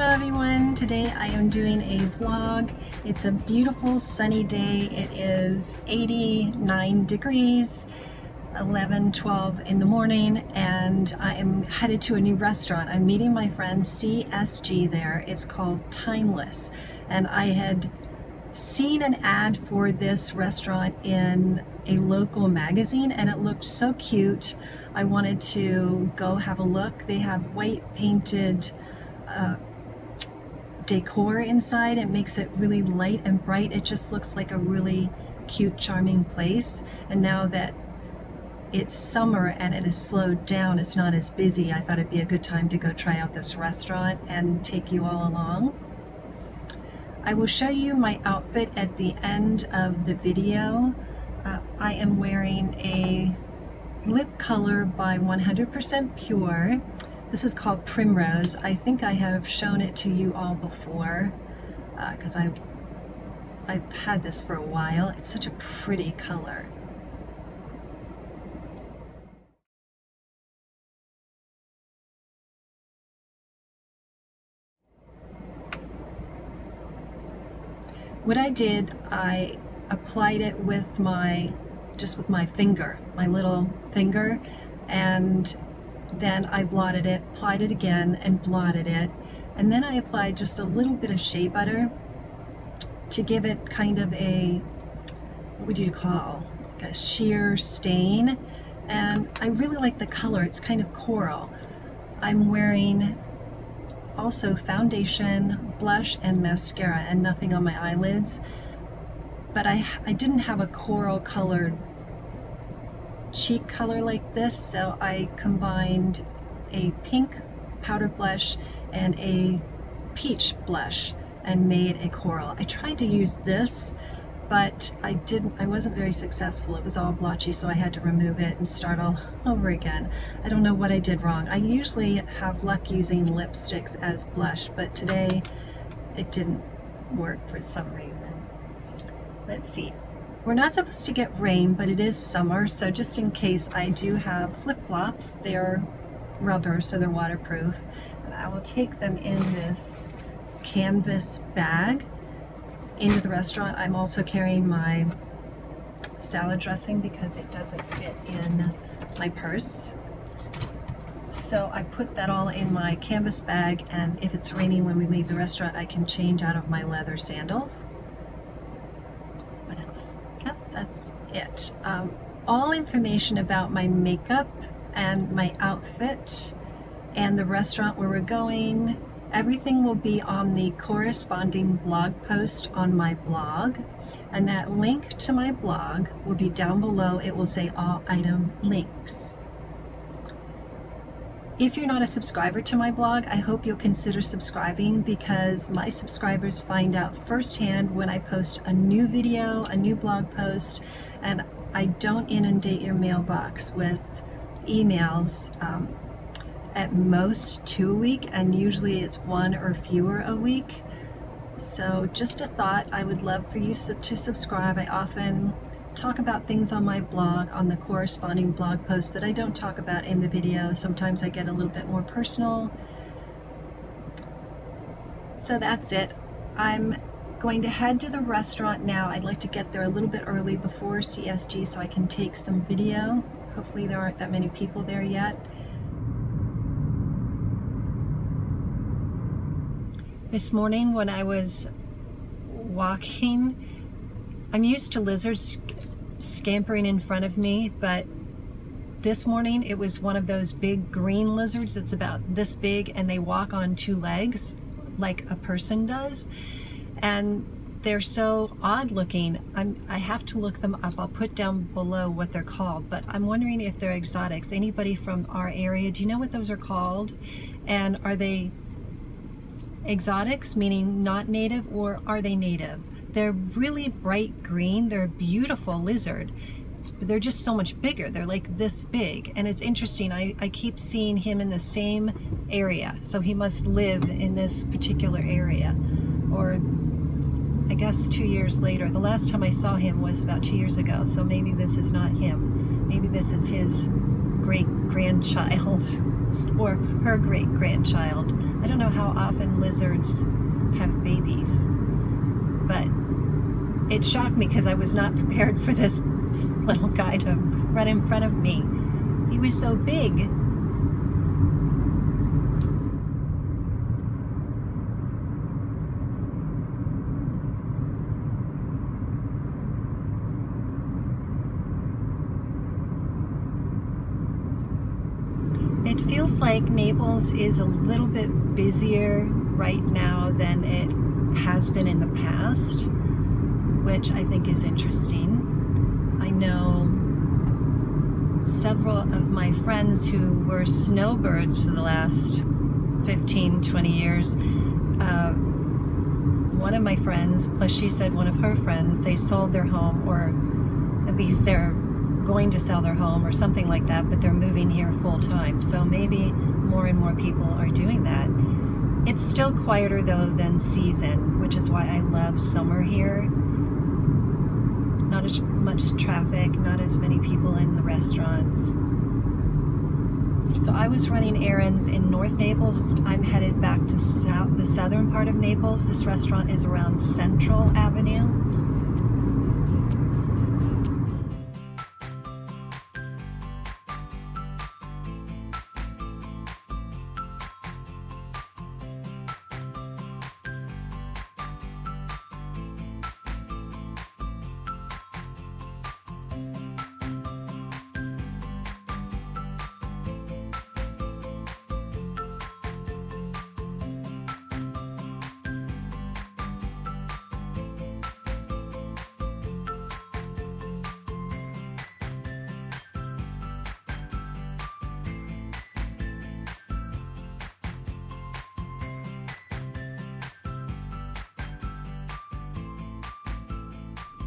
Hello everyone, today I am doing a vlog. It's a beautiful sunny day. It is 89 degrees, 11, 12 in the morning, and I am headed to a new restaurant. I'm meeting my friend CSG there. It's called Timeless, and I had seen an ad for this restaurant in a local magazine and it looked so cute. I wanted to go have a look. They have white painted uh, decor inside. It makes it really light and bright. It just looks like a really cute, charming place. And now that it's summer and it has slowed down, it's not as busy, I thought it'd be a good time to go try out this restaurant and take you all along. I will show you my outfit at the end of the video. Uh, I am wearing a lip color by 100% Pure. This is called Primrose. I think I have shown it to you all before because uh, I, I've had this for a while. It's such a pretty color. What I did, I applied it with my, just with my finger, my little finger, and then I blotted it, applied it again, and blotted it. And then I applied just a little bit of shea butter to give it kind of a, what would you call, like a sheer stain. And I really like the color, it's kind of coral. I'm wearing also foundation, blush, and mascara, and nothing on my eyelids. But I, I didn't have a coral colored cheek color like this, so I combined a pink powder blush and a peach blush and made a coral. I tried to use this, but I didn't, I wasn't very successful. It was all blotchy, so I had to remove it and start all over again. I don't know what I did wrong. I usually have luck using lipsticks as blush, but today it didn't work for some reason. Let's see. We're not supposed to get rain, but it is summer, so just in case I do have flip-flops, they're rubber, so they're waterproof. And I will take them in this canvas bag into the restaurant. I'm also carrying my salad dressing because it doesn't fit in my purse. So I put that all in my canvas bag and if it's raining when we leave the restaurant, I can change out of my leather sandals guess that's it. Um, all information about my makeup and my outfit and the restaurant where we're going, everything will be on the corresponding blog post on my blog. And that link to my blog will be down below. It will say all item links. If you're not a subscriber to my blog, I hope you'll consider subscribing because my subscribers find out firsthand when I post a new video, a new blog post, and I don't inundate your mailbox with emails um, at most two a week, and usually it's one or fewer a week. So just a thought, I would love for you to subscribe. I often talk about things on my blog, on the corresponding blog post that I don't talk about in the video. Sometimes I get a little bit more personal. So that's it. I'm going to head to the restaurant now. I'd like to get there a little bit early before CSG so I can take some video. Hopefully there aren't that many people there yet. This morning when I was walking I'm used to lizards scampering in front of me, but this morning it was one of those big green lizards that's about this big and they walk on two legs like a person does. And they're so odd looking. I'm, I have to look them up. I'll put down below what they're called, but I'm wondering if they're exotics. Anybody from our area, do you know what those are called? And are they exotics, meaning not native, or are they native? They're really bright green. They're a beautiful lizard. They're just so much bigger. They're like this big. And it's interesting. I, I keep seeing him in the same area. So he must live in this particular area. Or I guess two years later. The last time I saw him was about two years ago. So maybe this is not him. Maybe this is his great grandchild or her great grandchild. I don't know how often lizards have babies, but it shocked me because I was not prepared for this little guy to run in front of me. He was so big It feels like Naples is a little bit busier right now than it has been in the past, which I think is interesting. I know several of my friends who were snowbirds for the last 15, 20 years. Uh, one of my friends, plus she said one of her friends, they sold their home, or at least they're going to sell their home or something like that, but they're moving here full time. So maybe more and more people are doing that. It's still quieter though than season, which is why I love summer here. Not as much traffic, not as many people in the restaurants. So I was running errands in North Naples. I'm headed back to south, the southern part of Naples. This restaurant is around Central Avenue.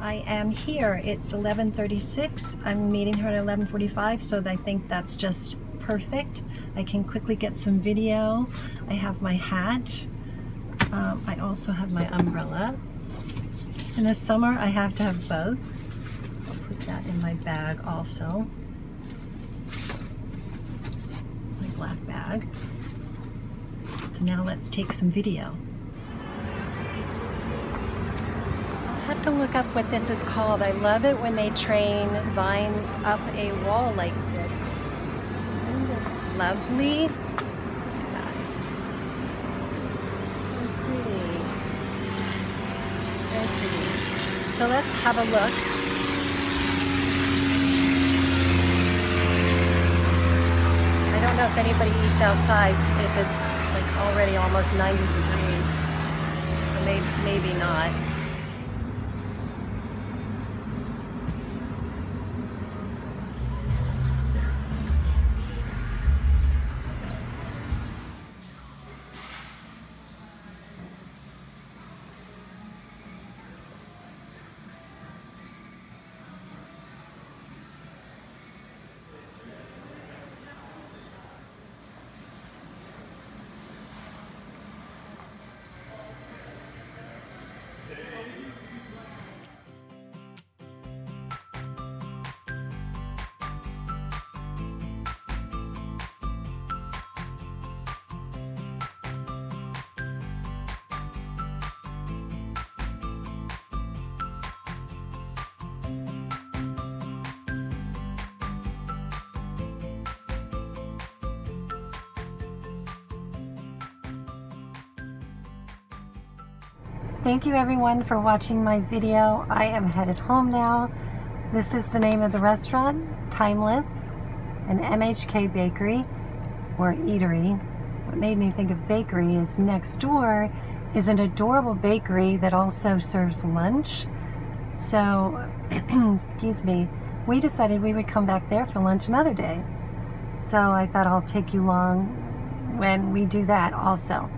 I am here. It's 11.36. I'm meeting her at 11.45, so I think that's just perfect. I can quickly get some video. I have my hat. Um, I also have my umbrella. In the summer, I have to have both. I'll put that in my bag also. My black bag. So now let's take some video. Look up what this is called. I love it when they train vines up a wall like this. Isn't lovely? So let's have a look. I don't know if anybody eats outside if it's like already almost 90 degrees. So maybe, maybe not. Thank you everyone for watching my video. I am headed home now. This is the name of the restaurant, Timeless, an MHK bakery or eatery. What made me think of bakery is next door is an adorable bakery that also serves lunch. So, excuse me, we decided we would come back there for lunch another day. So I thought I'll take you along when we do that also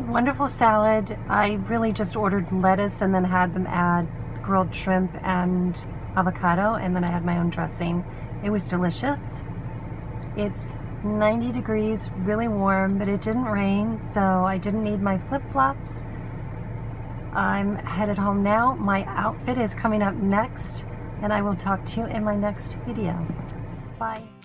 wonderful salad. I really just ordered lettuce and then had them add grilled shrimp and avocado and then I had my own dressing. It was delicious. It's 90 degrees, really warm, but it didn't rain, so I didn't need my flip-flops. I'm headed home now. My outfit is coming up next, and I will talk to you in my next video. Bye.